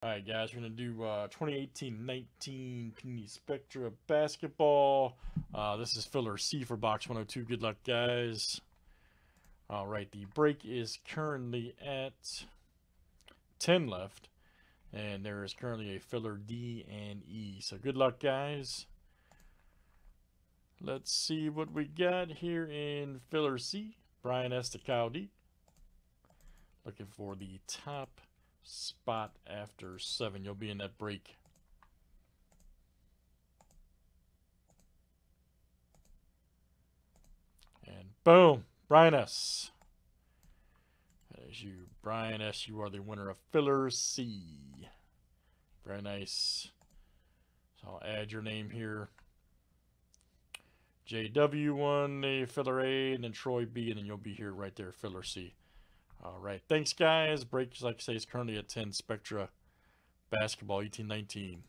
All right, guys, we're going to do uh, 2018-19 Panini Spectra basketball. Uh, this is filler C for box 102. Good luck, guys. All right, the break is currently at 10 left, and there is currently a filler D and E. So good luck, guys. Let's see what we got here in filler C. Brian to Looking for the top spot after seven. You'll be in that break. And boom, Brian S. As you, Brian S., you are the winner of Filler C. Very nice. So I'll add your name here. JW won the Filler A, and then Troy B, and then you'll be here right there, Filler C. All right. Thanks, guys. Break, like I say, is currently at 10. Spectra Basketball 1819.